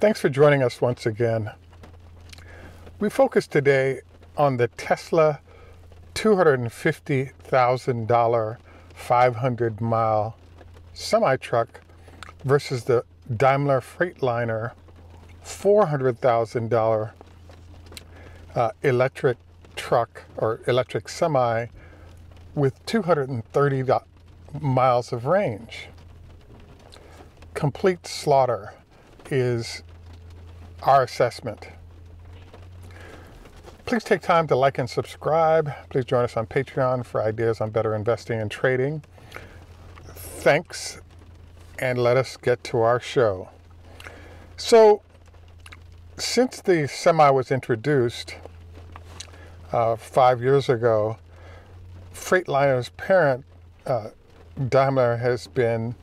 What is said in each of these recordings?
Thanks for joining us once again. We focus today on the Tesla $250,000 500 mile semi truck versus the Daimler Freightliner $400,000 uh, electric truck or electric semi with 230 miles of range. Complete slaughter is our assessment. Please take time to like and subscribe. Please join us on Patreon for ideas on better investing and trading. Thanks, and let us get to our show. So, since the semi was introduced uh, five years ago, Freightliner's parent, uh, Daimler, has been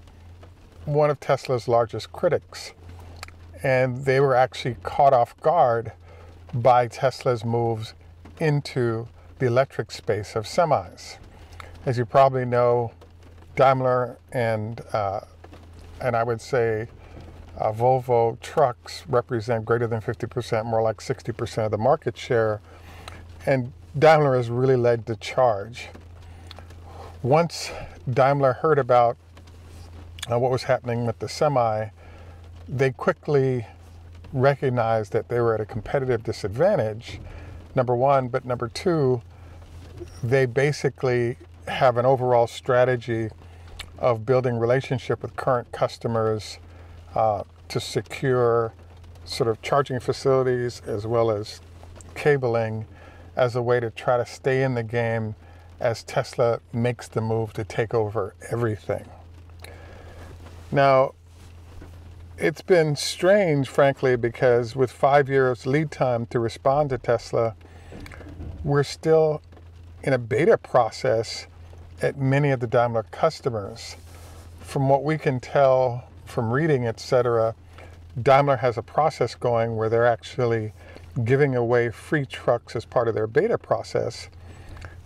one of Tesla's largest critics. And they were actually caught off guard by Tesla's moves into the electric space of semis. As you probably know, Daimler and uh, and I would say uh, Volvo trucks represent greater than 50%, more like 60% of the market share, and Daimler has really led the charge. Once Daimler heard about uh, what was happening with the semi, they quickly recognized that they were at a competitive disadvantage, number one, but number two, they basically have an overall strategy of building relationship with current customers uh, to secure sort of charging facilities as well as cabling as a way to try to stay in the game as Tesla makes the move to take over everything. Now, it's been strange, frankly, because with five years lead time to respond to Tesla, we're still in a beta process at many of the Daimler customers. From what we can tell from reading, etc., Daimler has a process going where they're actually giving away free trucks as part of their beta process.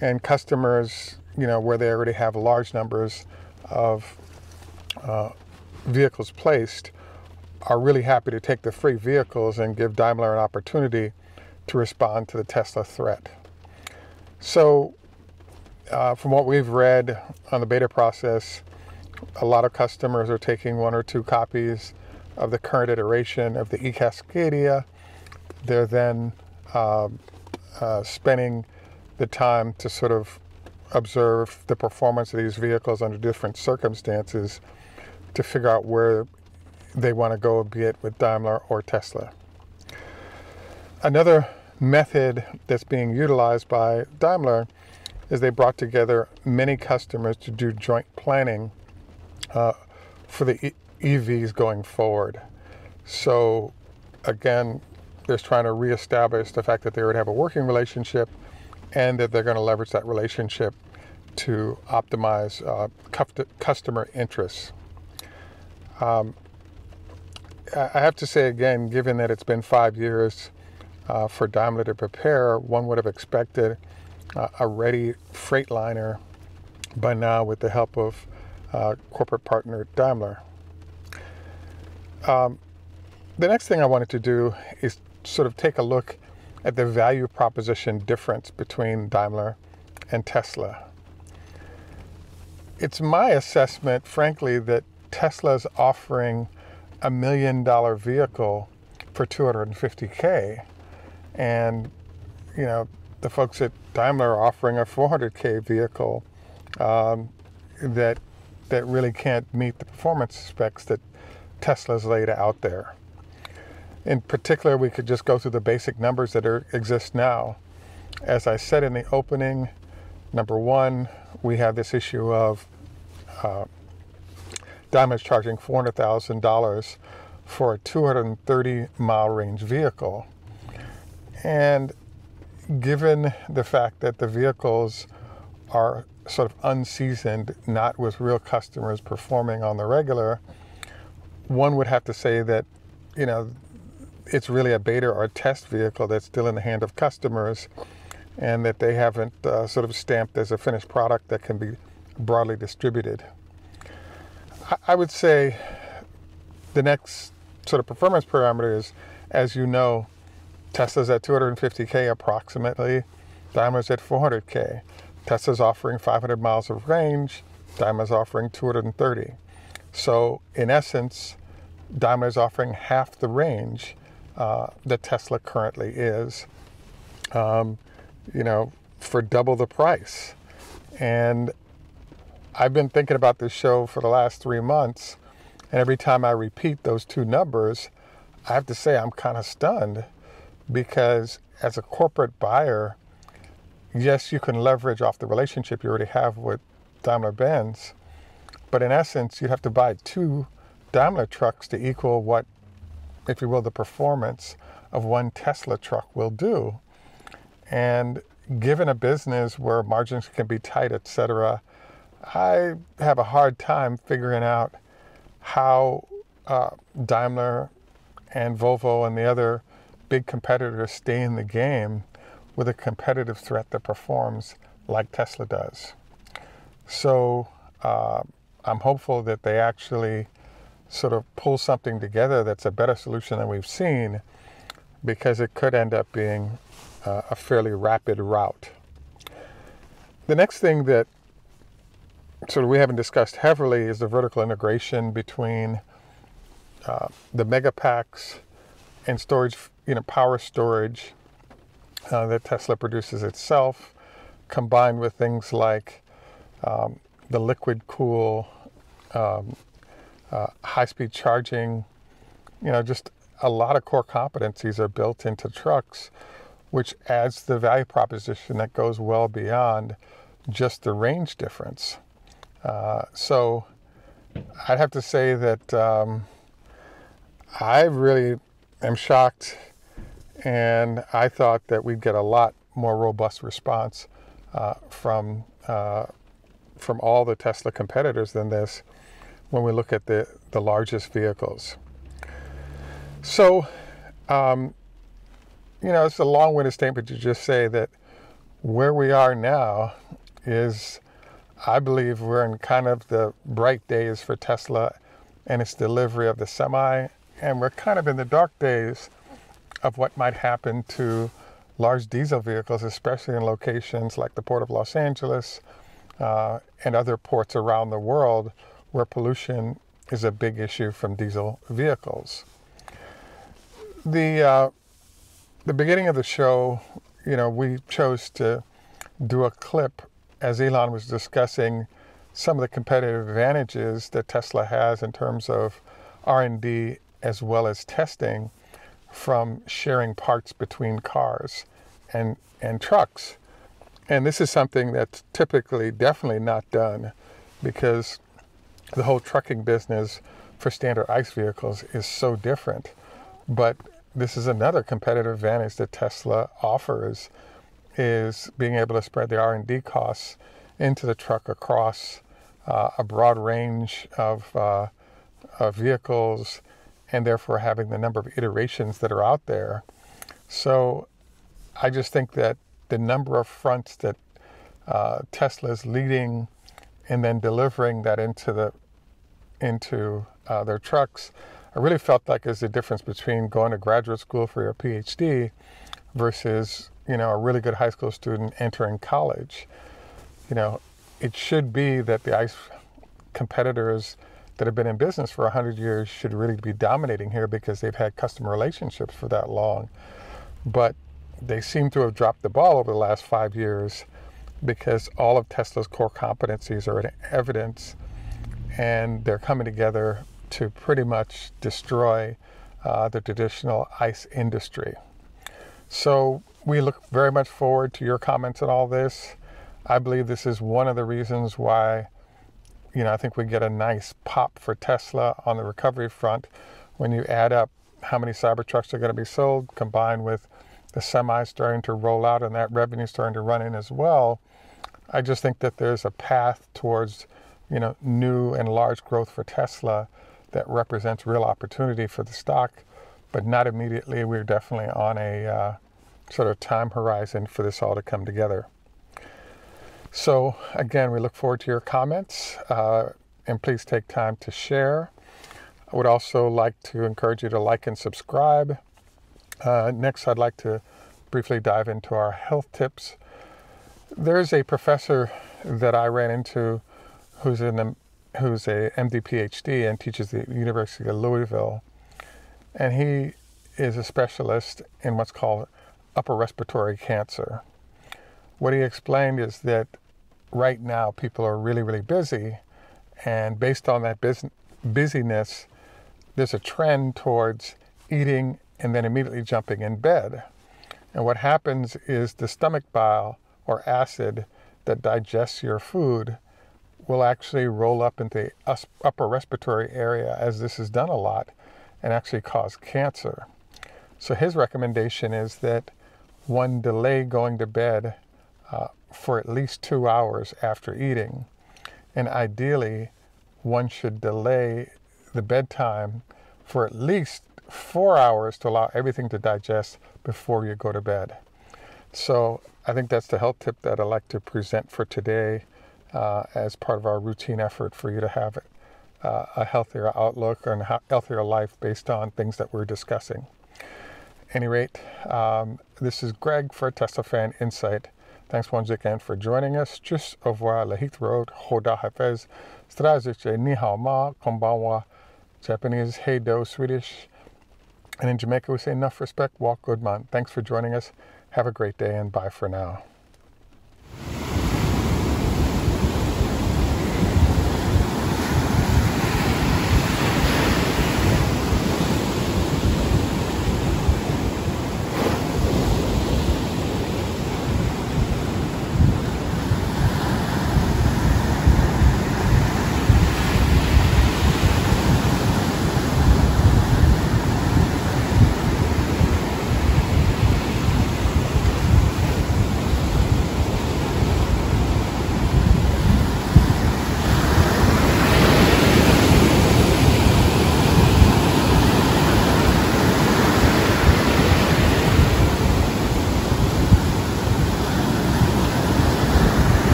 And customers, you know, where they already have large numbers of uh, vehicles placed, are really happy to take the free vehicles and give Daimler an opportunity to respond to the Tesla threat. So, uh, from what we've read on the beta process, a lot of customers are taking one or two copies of the current iteration of the eCascadia. They're then uh, uh, spending the time to sort of observe the performance of these vehicles under different circumstances to figure out where they want to go, be it with Daimler or Tesla. Another method that's being utilized by Daimler is they brought together many customers to do joint planning uh, for the e- EVs going forward. So, again, they're trying to reestablish the fact that they already have a working relationship and that they're going to leverage that relationship to optimize uh, customer interests. Um, I have to say again, given that it's been five years uh, for Daimler to prepare, one would have expected uh, a ready Freightliner by now with the help of uh, corporate partner Daimler. Um, the next thing I wanted to do is sort of take a look at the value proposition difference between Daimler and Tesla. It's my assessment, frankly, that Tesla's offering a million dollar vehicle for 250k and you know the folks at Daimler are offering a 400k vehicle um, that that really can't meet the performance specs that Tesla's laid out there. In particular, we could just go through the basic numbers that are, exist now. As I said in the opening, number one, we have this issue of uh, Daimler's charging $400,000 for a 230 mile range vehicle. And given the fact that the vehicles are sort of unseasoned, not with real customers performing on the regular, one would have to say that, you know, it's really a beta or a test vehicle that's still in the hand of customers and that they haven't uh, sort of stamped as a finished product that can be broadly distributed. I would say the next sort of performance parameter is, as you know, Tesla's at 250k approximately, Daimler's at 400k. Tesla's offering 500 miles of range, Daimler's offering 230. So in essence, Daimler's offering half the range uh, that Tesla currently is, um, you know, for double the price. And I've been thinking about this show for the last three months, and every time I repeat those two numbers, I have to say I'm kind of stunned because as a corporate buyer, yes, you can leverage off the relationship you already have with Daimler Benz, but in essence, you'd have to buy two Daimler trucks to equal what, if you will, the performance of one Tesla truck will do. And given a business where margins can be tight, et cetera, I have a hard time figuring out how uh, Daimler and Volvo and the other big competitors stay in the game with a competitive threat that performs like Tesla does. So uh, I'm hopeful that they actually sort of pull something together that's a better solution than we've seen because it could end up being uh, a fairly rapid route. The next thing that sort of we haven't discussed heavily is the vertical integration between uh, the megapacks and storage, you know, power storage uh, that Tesla produces itself, combined with things like um, the liquid cool, um, uh, high speed charging, you know, just a lot of core competencies are built into trucks, which adds the value proposition that goes well beyond just the range difference. Uh, so I'd have to say that um, I really am shocked, and I thought that we'd get a lot more robust response uh, from uh, from all the Tesla competitors than this when we look at the, the largest vehicles. So, um, you know, it's a long winded statement to just say that where we are now is, I believe, we're in kind of the bright days for Tesla and its delivery of the semi, and we're kind of in the dark days of what might happen to large diesel vehicles, especially in locations like the Port of Los Angeles uh, and other ports around the world where pollution is a big issue from diesel vehicles. The uh, the beginning of the show, you know, we chose to do a clip as Elon was discussing some of the competitive advantages that Tesla has in terms of R&D as well as testing from sharing parts between cars and and trucks. And this is something that's typically definitely not done because the whole trucking business for standard ICE vehicles is so different. But this is another competitive advantage that Tesla offers is being able to spread the R&D costs into the truck across uh, a broad range of, uh, of vehicles and therefore having the number of iterations that are out there. So I just think that the number of fronts that uh, Tesla is leading and then delivering that into the into uh, their trucks, I really felt like there's a difference between going to graduate school for your PhD versus you know a really good high school student entering college. You know, it should be that the ICE competitors that have been in business for 100 years should really be dominating here because they've had customer relationships for that long. But they seem to have dropped the ball over the last five years because all of Tesla's core competencies are in evidence and they're coming together to pretty much destroy uh, the traditional ICE industry. So we look very much forward to your comments on all this. I believe this is one of the reasons why, you know, I think we get a nice pop for Tesla on the recovery front when you add up how many Cybertrucks are going to be sold combined with the semi starting to roll out and that revenue starting to run in as well. I just think that there's a path towards you know, new and large growth for Tesla that represents real opportunity for the stock, but not immediately. We're definitely on a uh, sort of time horizon for this all to come together. So, again, we look forward to your comments uh, and please take time to share. I would also like to encourage you to like and subscribe. Uh, next, I'd like to briefly dive into our health tips. There's a professor that I ran into who's an who's a MD PhD and teaches at the University of Louisville, and he is a specialist in what's called upper respiratory cancer. What he explained is that right now people are really really busy, and based on that busyness, there's a trend towards eating and then immediately jumping in bed. And what happens is the stomach bile or acid that digests your food will actually roll up into the upper respiratory area, as this is done a lot, and actually cause cancer. So his recommendation is that one delay going to bed uh, for at least two hours after eating. And ideally, one should delay the bedtime for at least four hours to allow everything to digest before you go to bed. So I think that's the health tip that I'd like to present for today uh, as part of our routine effort for you to have uh, a healthier outlook and a healthier life based on things that we're discussing. any rate, um, this is Greg for Tesla Fan Insight. Thanks once again for joining us. Just au revoir, la road, hoda hafez, strazice ni hao ma, konbanwa, Japanese, hey do, Swedish. And in Jamaica, we say enough respect, walk good man. Thanks for joining us. Have a great day and bye for now.